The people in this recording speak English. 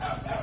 Ha, ha, ha.